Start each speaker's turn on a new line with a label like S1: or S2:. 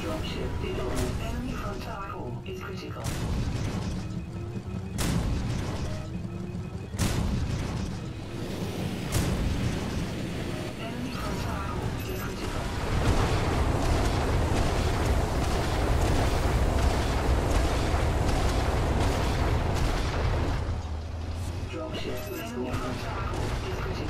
S1: Dropship deployed. Enemy front tower core is critical. Enemy front tower core is critical. Dropship enemy front tower core is critical.